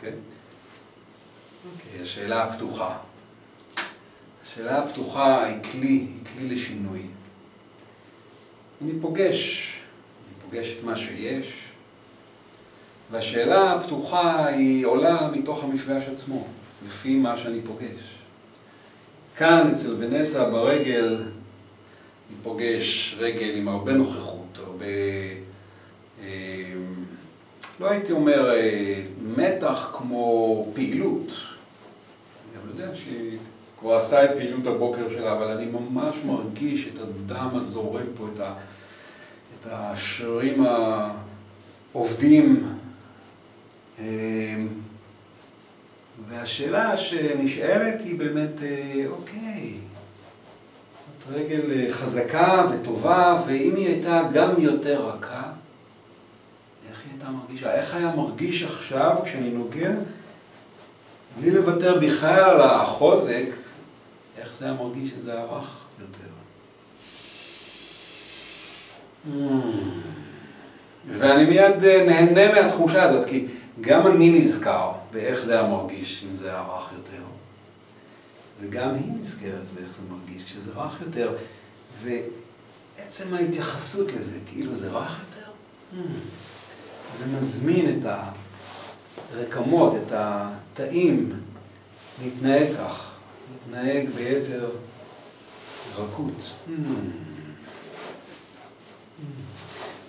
כן? אוקיי, השאלה הפתוחה. השאלה הפתוחה היא כלי, היא כלי לשינוי. אני פוגש, אני פוגש את מה שיש, והשאלה הפתוחה היא עולה מתוך המפגש עצמו, לפי מה שאני פוגש. כאן אצל ונסה ברגל אני פוגש רגל עם הרבה נוכחות, הרבה, אה, לא הייתי אומר אה, מתח כמו פעילות. אני יודע שהיא כבר עשתה את פעילות הבוקר שלה, אבל אני ממש מרגיש את הדם הזורם פה, את, ה, את השרירים העובדים. אה, והשאלה שנשאלת היא באמת, אוקיי, זאת רגל חזקה וטובה, ואם היא הייתה גם יותר רכה, היא הייתה מרגישה? איך היה מרגיש עכשיו כשאני נוגע, בלי לוותר בכלל על החוזק, איך זה היה מרגיש שזה היה רך יותר? ואני מיד נהנה מהתחושה הזאת, כי גם אני נזכר באיך זה היה מרגיש אם זה היה רך יותר. וגם היא נזכרת באיך זה מרגיש כשזה רך יותר. ועצם ההתייחסות לזה, כאילו זה רך יותר, זה מזמין את הרקמות, את התאים, להתנהג כך, להתנהג ביתר רכות.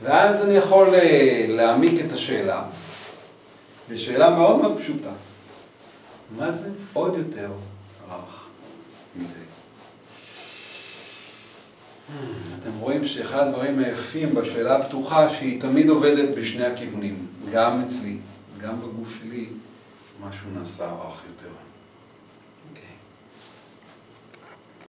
ואז אני יכול להעמיק את השאלה, ושאלה מאוד מאוד פשוטה. מה זה עוד יותר רך מזה? אתם רואים שאחד הדברים היפים בשאלה הפתוחה, שהיא תמיד עובדת בשני הכיוונים, גם אצלי, גם בגוף שלי, משהו נעשה רך יותר.